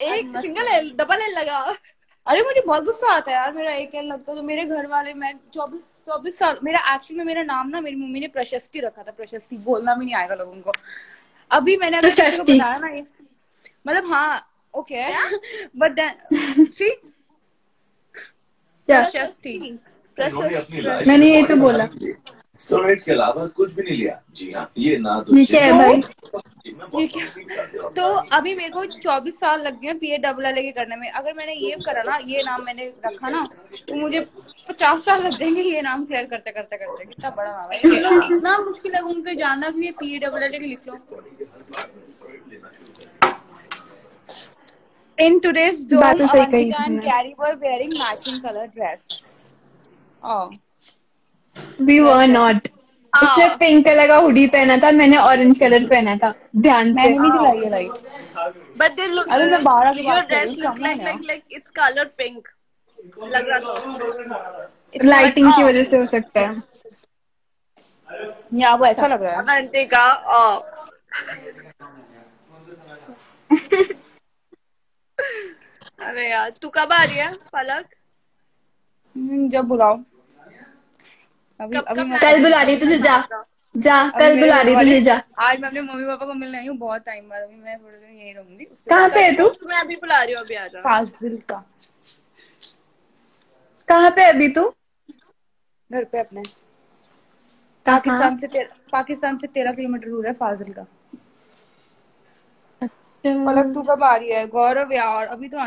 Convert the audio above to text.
एक single L double L लगा। अरे मुझे बहुत गुस्सा आता है यार मेरा एक एल लगता तो मेरे घर वाले मैं चौबीस चौबीस साल मेरा एक्चुअली में मेरा नाम ना मेरी मम्मी ने प्रशस्ति रखा था प्रशस्ति बोलना भी नहीं आएगा लोगों को। अभी मैंने अगर किसी को बताया ना ये मतलब हाँ ओके बट देन सी प्रशस्ति। मैंने ये तो बोला। स्टेरॉइड के अलावा कुछ भी नहीं लिया। जी हाँ ये ना तो ये है भाई तो अभी मेरे को चौबीस साल लग गए पी ए डबल एल के करने में अगर मैंने ये करा ना ये नाम मैंने रखा ना तो मुझे पचास साल लग जाएँगे ये नाम क्लियर करते करते करते कितना बड़ा नाम है ये लोग इतना मुश्किल है उन पे जानना कि ये पी ए डबल एल लिख लो In today's dome, Avantika and। Carrie were wearing matching color dress. Oh. We were not उसने पिंक कलर का हुडी पहना था मैंने ऑरेंज कलर पहना था। ध्यान से। मैंने नहीं चलाई है लाइट बट दे लुक अभी मैं बारह की योर बात dress look like like like it's colour pink लग रहा था। लाइटिंग की वजह से हो सकता है। या वो ऐसा लग रहा है। आंटी का uh, अरे यार तू कब आ रही है पलक हम्म, जब बुलाओ। अभी कब- अभी कब कल बुला रही तुझे जा। जा कल बुला रही तुझे जा। आज मैं अपने मम्मी पापा को मिलने आई हूँ बहुत टाइम बाद। अभी मैं थोड़े दिन यही रहूँगी कहाँ पे है तू? मैं अभी बुला रही हूँ अभी आ जा। फाजिल का। कहाँ पे अभी तू? घर पे अपने। पाकिस्तान से पाकिस्तान से तेरह किलोमीटर दूर है फाजिल का। पलक तू कब आ रही है? गौरव यार अभी तो